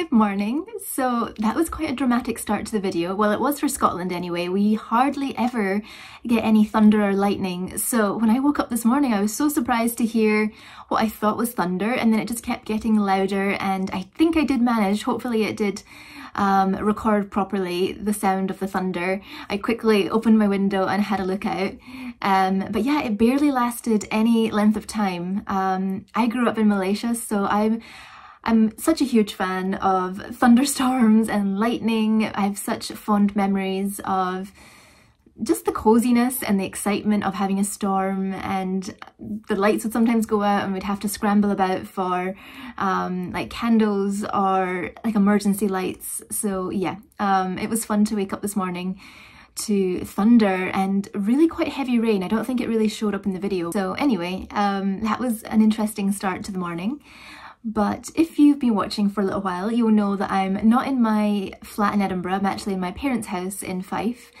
Good morning. So that was quite a dramatic start to the video. Well, it was for Scotland anyway. We hardly ever get any thunder or lightning. So when I woke up this morning, I was so surprised to hear what I thought was thunder and then it just kept getting louder and I think I did manage, hopefully it did um, record properly the sound of the thunder. I quickly opened my window and had a look out. Um, but yeah, it barely lasted any length of time. Um, I grew up in Malaysia, so I'm I'm such a huge fan of thunderstorms and lightning. I have such fond memories of just the coziness and the excitement of having a storm and the lights would sometimes go out and we'd have to scramble about for um, like candles or like emergency lights. So yeah, um, it was fun to wake up this morning to thunder and really quite heavy rain. I don't think it really showed up in the video. So anyway, um, that was an interesting start to the morning. But if you've been watching for a little while, you'll know that I'm not in my flat in Edinburgh, I'm actually in my parents' house in Fife.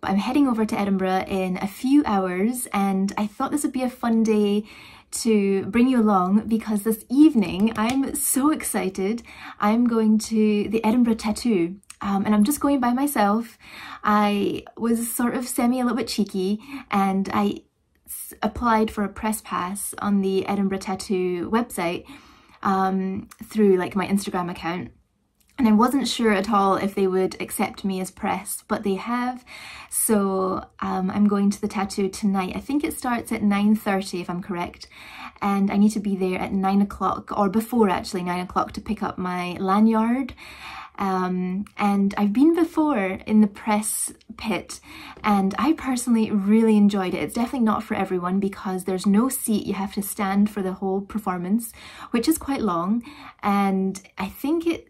But I'm heading over to Edinburgh in a few hours and I thought this would be a fun day to bring you along because this evening I'm so excited. I'm going to the Edinburgh Tattoo um, and I'm just going by myself. I was sort of semi a little bit cheeky and I applied for a press pass on the Edinburgh Tattoo website um, through like my Instagram account. And I wasn't sure at all if they would accept me as press, but they have. So um, I'm going to the tattoo tonight. I think it starts at 9.30 if I'm correct. And I need to be there at 9 o'clock, or before actually 9 o'clock to pick up my lanyard. Um, and I've been before in the press pit and I personally really enjoyed it. It's definitely not for everyone because there's no seat. You have to stand for the whole performance, which is quite long. And I think it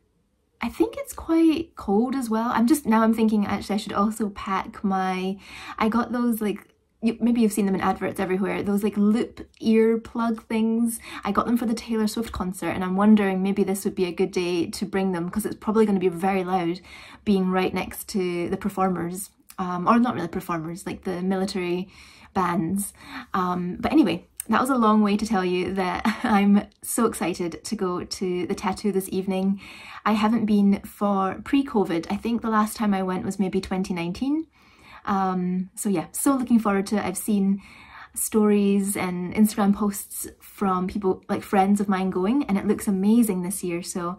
I think it's quite cold as well. I'm just, now I'm thinking actually I should also pack my, I got those like you, maybe you've seen them in adverts everywhere, those like loop ear plug things. I got them for the Taylor Swift concert and I'm wondering maybe this would be a good day to bring them because it's probably going to be very loud being right next to the performers. Um, or not really performers, like the military bands. Um, but anyway, that was a long way to tell you that I'm so excited to go to the tattoo this evening. I haven't been for pre-COVID. I think the last time I went was maybe 2019. Um, so yeah, so looking forward to it. I've seen stories and Instagram posts from people like friends of mine going and it looks amazing this year. So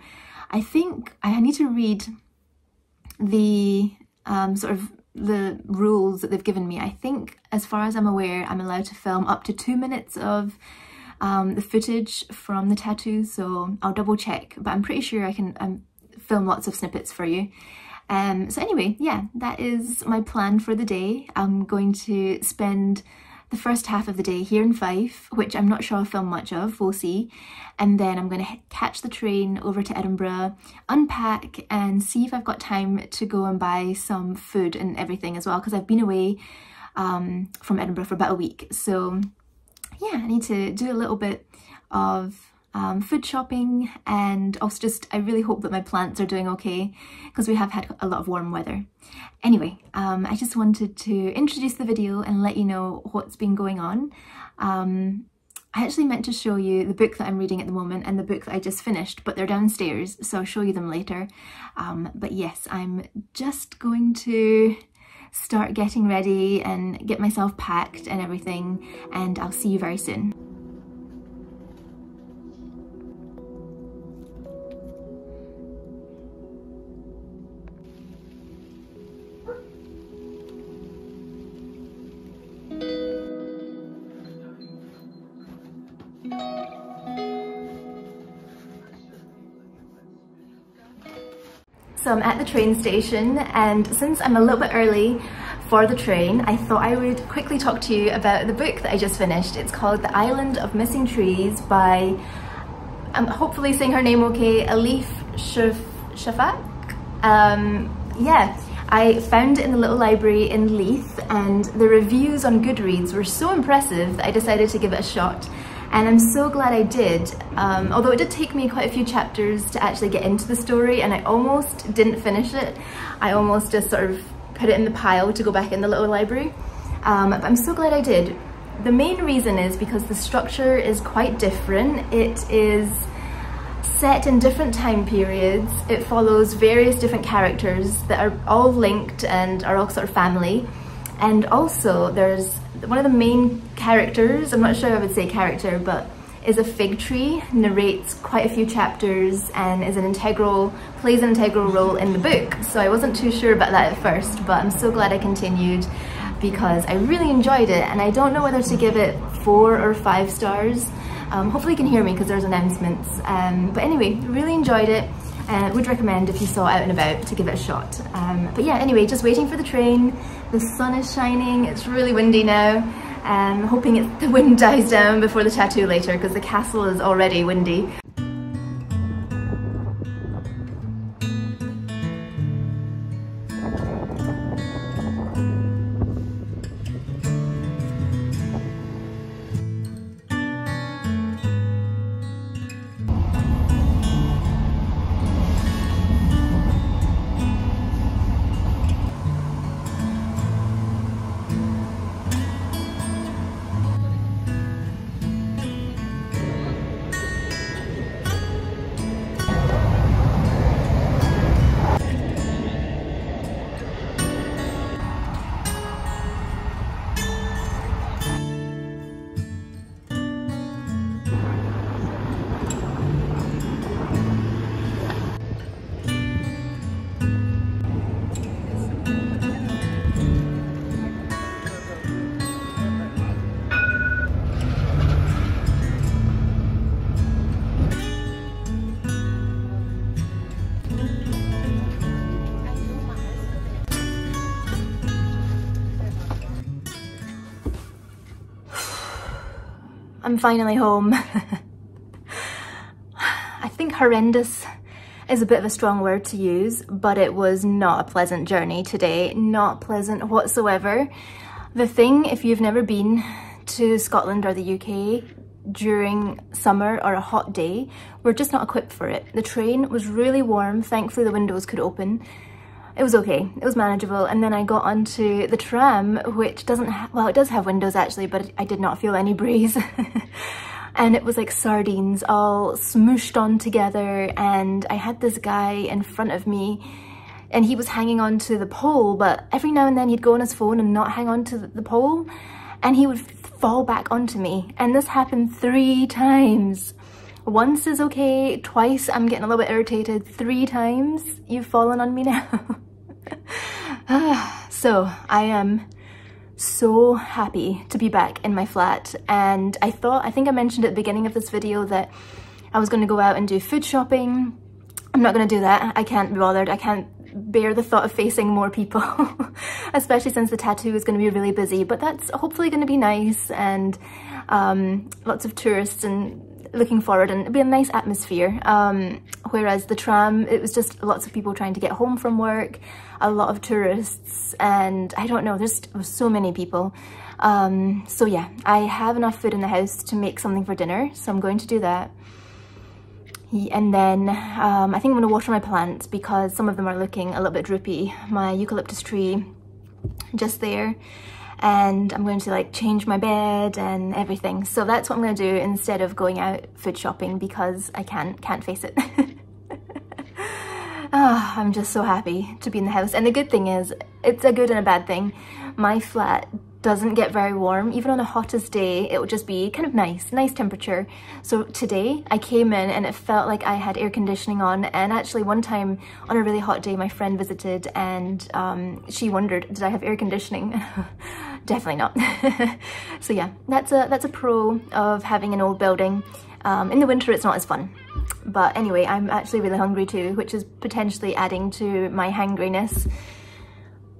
I think I need to read the um, sort of the rules that they've given me. I think as far as I'm aware, I'm allowed to film up to two minutes of um, the footage from the tattoo. So I'll double check, but I'm pretty sure I can um, film lots of snippets for you. Um, so anyway, yeah, that is my plan for the day. I'm going to spend the first half of the day here in Fife, which I'm not sure I'll film much of, we'll see. And then I'm going to catch the train over to Edinburgh, unpack and see if I've got time to go and buy some food and everything as well, because I've been away um, from Edinburgh for about a week. So yeah, I need to do a little bit of um, food shopping and also just I really hope that my plants are doing okay because we have had a lot of warm weather. Anyway, um, I just wanted to introduce the video and let you know what's been going on. Um, I actually meant to show you the book that I'm reading at the moment and the book that I just finished, but they're downstairs, so I'll show you them later. Um, but yes, I'm just going to start getting ready and get myself packed and everything, and I'll see you very soon. I'm at the train station and since I'm a little bit early for the train, I thought I would quickly talk to you about the book that I just finished. It's called The Island of Missing Trees by, I'm hopefully saying her name okay, Elif Shafak. Um, yeah, I found it in the little library in Leith and the reviews on Goodreads were so impressive that I decided to give it a shot and I'm so glad I did. Um, although it did take me quite a few chapters to actually get into the story and I almost didn't finish it. I almost just sort of put it in the pile to go back in the little library. Um, but I'm so glad I did. The main reason is because the structure is quite different. It is set in different time periods. It follows various different characters that are all linked and are all sort of family. And also there's one of the main characters, I'm not sure I would say character, but is a fig tree, narrates quite a few chapters and is an integral, plays an integral role in the book. So I wasn't too sure about that at first, but I'm so glad I continued because I really enjoyed it and I don't know whether to give it four or five stars. Um, hopefully you can hear me because there's announcements. Um, but anyway, really enjoyed it. Uh, would recommend if you saw out and about to give it a shot. Um, but yeah, anyway, just waiting for the train. The sun is shining, it's really windy now. Um, hoping the wind dies down before the tattoo later because the castle is already windy. Finally home. I think horrendous is a bit of a strong word to use, but it was not a pleasant journey today, not pleasant whatsoever. The thing, if you've never been to Scotland or the UK during summer or a hot day, we're just not equipped for it. The train was really warm, thankfully the windows could open, it was okay, it was manageable. And then I got onto the tram, which doesn't well, it does have windows actually, but I did not feel any breeze. and it was like sardines all smooshed on together. And I had this guy in front of me and he was hanging on to the pole, but every now and then he'd go on his phone and not hang on to the pole and he would fall back onto me. And this happened three times. Once is okay, twice I'm getting a little bit irritated, three times you've fallen on me now. so I am so happy to be back in my flat and I thought, I think I mentioned at the beginning of this video that I was going to go out and do food shopping. I'm not going to do that. I can't be bothered. I can't bear the thought of facing more people, especially since the tattoo is going to be really busy, but that's hopefully going to be nice and um, lots of tourists and looking forward and it'd be a nice atmosphere. Um, whereas the tram, it was just lots of people trying to get home from work, a lot of tourists, and I don't know, there's so many people. Um, so yeah, I have enough food in the house to make something for dinner, so I'm going to do that. And then um, I think I'm going to water my plants because some of them are looking a little bit droopy. My eucalyptus tree just there and I'm going to like change my bed and everything. So that's what I'm going to do instead of going out food shopping because I can't, can't face it. oh, I'm just so happy to be in the house. And the good thing is, it's a good and a bad thing. My flat doesn't get very warm. Even on the hottest day, it would just be kind of nice, nice temperature. So today I came in and it felt like I had air conditioning on. And actually one time on a really hot day, my friend visited and um, she wondered, did I have air conditioning? Definitely not. so yeah, that's a, that's a pro of having an old building. Um, in the winter, it's not as fun. But anyway, I'm actually really hungry too, which is potentially adding to my hangriness.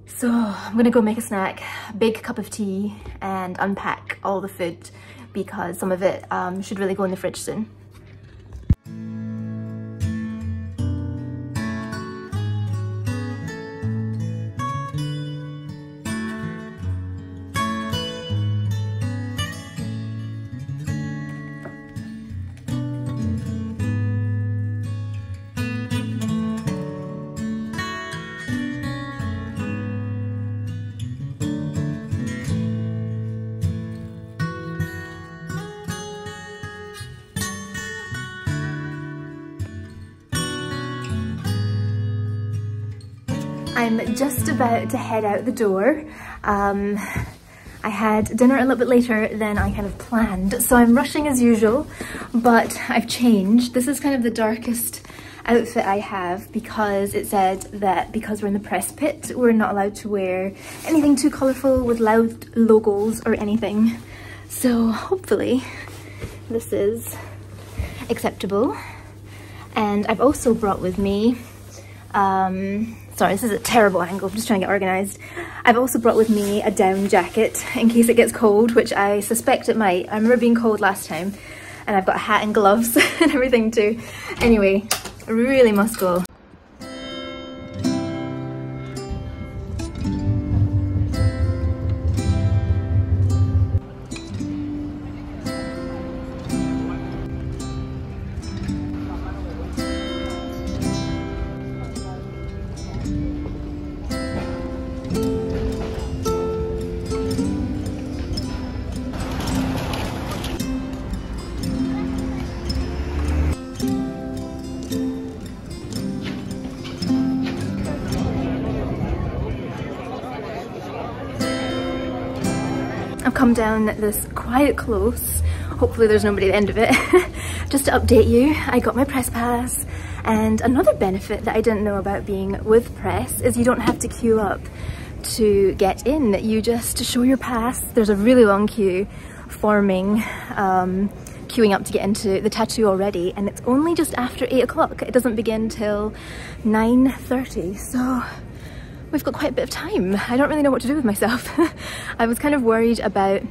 So I'm gonna go make a snack, big cup of tea and unpack all the food because some of it um, should really go in the fridge soon. I'm just about to head out the door. Um, I had dinner a little bit later than I kind of planned, so I'm rushing as usual, but I've changed. This is kind of the darkest outfit I have because it said that because we're in the press pit, we're not allowed to wear anything too colourful with loud logos or anything. So hopefully this is acceptable. And I've also brought with me, um, sorry, this is a terrible angle, I'm just trying to get organised. I've also brought with me a down jacket in case it gets cold, which I suspect it might. I remember being cold last time and I've got a hat and gloves and everything too. Anyway, I really must go. Come down this quiet close, hopefully there's nobody at the end of it, just to update you. I got my press pass and another benefit that I didn't know about being with press is you don't have to queue up to get in. You just show your pass. There's a really long queue forming, um, queuing up to get into the tattoo already and it's only just after 8 o'clock. It doesn't begin till 9.30 so we've got quite a bit of time. I don't really know what to do with myself. I was kind of worried about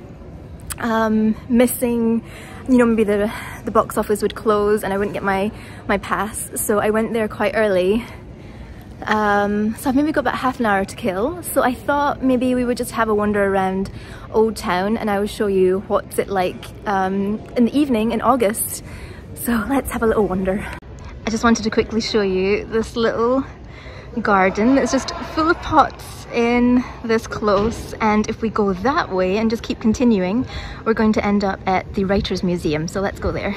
um, missing, you know, maybe the, the box office would close and I wouldn't get my, my pass. So I went there quite early. Um, so I've maybe got about half an hour to kill. So I thought maybe we would just have a wander around Old Town and I will show you what's it like um, in the evening in August. So let's have a little wander. I just wanted to quickly show you this little garden that's just full of pots in this close and if we go that way and just keep continuing we're going to end up at the Writers Museum so let's go there.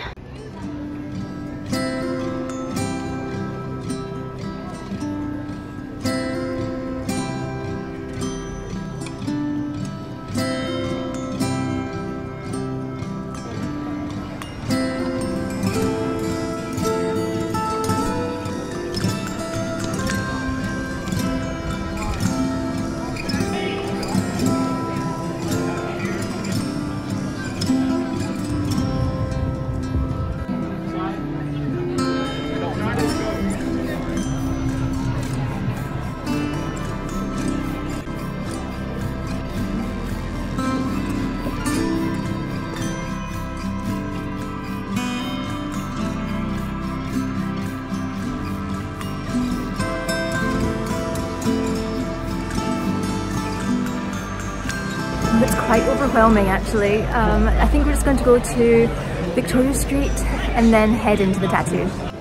Overwhelming actually. Um, I think we're just going to go to Victoria Street and then head into the tattoo.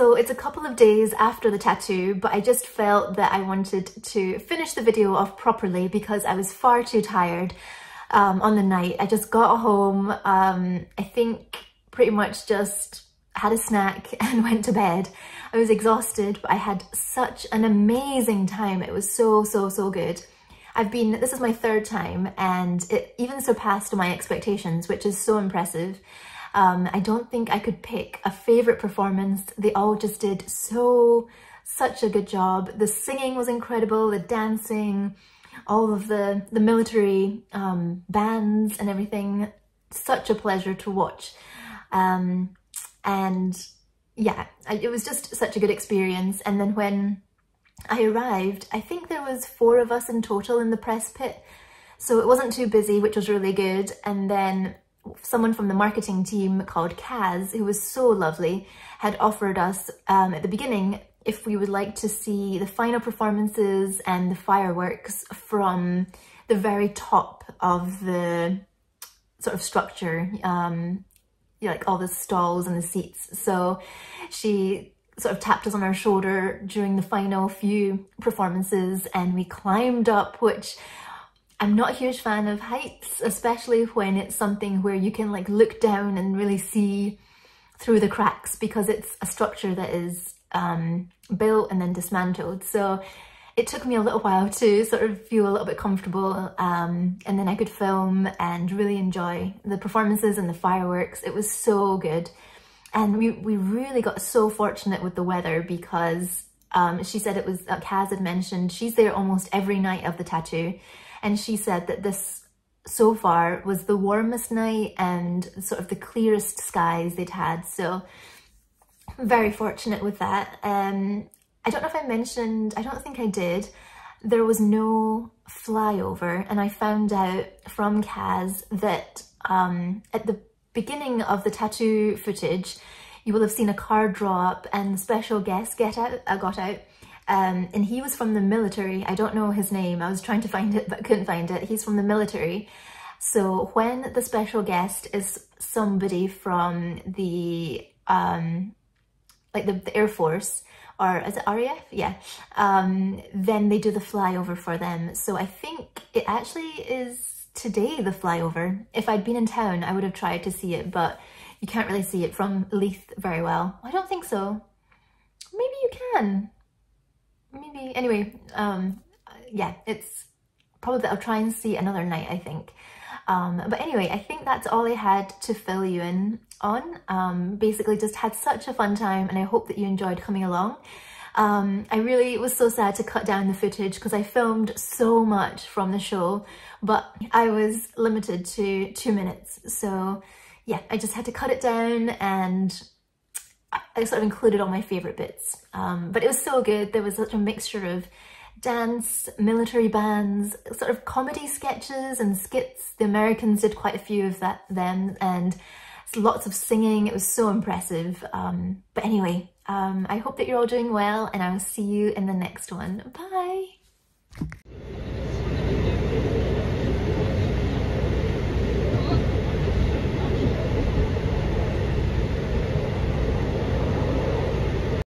So it's a couple of days after the tattoo, but I just felt that I wanted to finish the video off properly because I was far too tired um, on the night. I just got home, um, I think pretty much just had a snack and went to bed. I was exhausted, but I had such an amazing time. It was so, so, so good. I've been, this is my third time and it even surpassed my expectations, which is so impressive. Um, I don't think I could pick a favourite performance. They all just did so, such a good job. The singing was incredible, the dancing, all of the, the military um, bands and everything. Such a pleasure to watch. Um, and yeah, it was just such a good experience. And then when I arrived, I think there was four of us in total in the press pit. So it wasn't too busy, which was really good. And then someone from the marketing team called Kaz, who was so lovely, had offered us um, at the beginning if we would like to see the final performances and the fireworks from the very top of the sort of structure, um, like all the stalls and the seats. So she sort of tapped us on our shoulder during the final few performances and we climbed up, which I'm not a huge fan of heights, especially when it's something where you can like look down and really see through the cracks because it's a structure that is um, built and then dismantled. So it took me a little while to sort of feel a little bit comfortable um, and then I could film and really enjoy the performances and the fireworks. It was so good. And we, we really got so fortunate with the weather because um, she said it was, uh, Kaz had mentioned, she's there almost every night of the tattoo and she said that this so far was the warmest night and sort of the clearest skies they'd had. So very fortunate with that. Um, I don't know if I mentioned, I don't think I did, there was no flyover and I found out from Kaz that um, at the beginning of the tattoo footage, you will have seen a car drop and special guest get out, uh, got out um, and he was from the military. I don't know his name. I was trying to find it, but couldn't find it. He's from the military. So when the special guest is somebody from the, um, like the, the Air Force, or is it RAF? Yeah. Um, then they do the flyover for them. So I think it actually is today, the flyover. If I'd been in town, I would have tried to see it, but you can't really see it from Leith very well. I don't think so. Maybe you can maybe, anyway, um, yeah, it's probably I'll try and see another night, I think. Um, but anyway, I think that's all I had to fill you in on. Um, basically just had such a fun time and I hope that you enjoyed coming along. Um, I really was so sad to cut down the footage because I filmed so much from the show, but I was limited to two minutes. So yeah, I just had to cut it down and I sort of included all my favourite bits. Um, but it was so good. There was such a mixture of dance, military bands, sort of comedy sketches and skits. The Americans did quite a few of that then and lots of singing. It was so impressive. Um, but anyway, um, I hope that you're all doing well and I will see you in the next one. Bye!